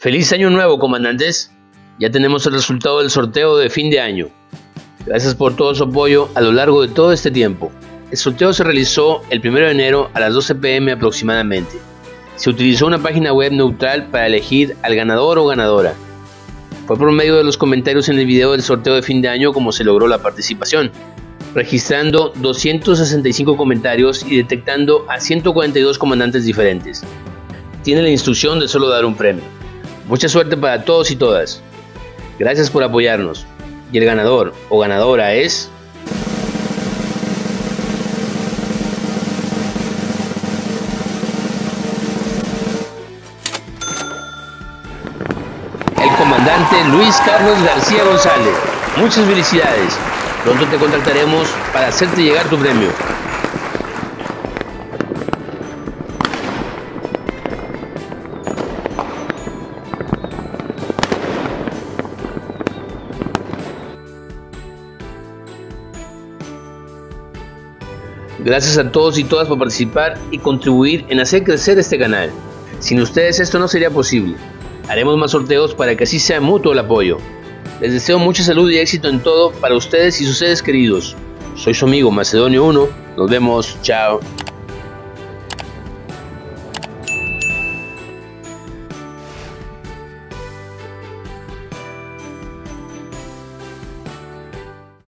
Feliz año nuevo, comandantes. Ya tenemos el resultado del sorteo de fin de año. Gracias por todo su apoyo a lo largo de todo este tiempo. El sorteo se realizó el 1 de enero a las 12 pm aproximadamente. Se utilizó una página web neutral para elegir al ganador o ganadora. Fue por medio de los comentarios en el video del sorteo de fin de año como se logró la participación, registrando 265 comentarios y detectando a 142 comandantes diferentes. Tiene la instrucción de solo dar un premio. Mucha suerte para todos y todas. Gracias por apoyarnos. Y el ganador o ganadora es... El comandante Luis Carlos García González. Muchas felicidades. Pronto te contactaremos para hacerte llegar tu premio. Gracias a todos y todas por participar y contribuir en hacer crecer este canal. Sin ustedes esto no sería posible. Haremos más sorteos para que así sea mutuo el apoyo. Les deseo mucha salud y éxito en todo para ustedes y sus seres queridos. Soy su amigo Macedonio 1. Nos vemos. Chao.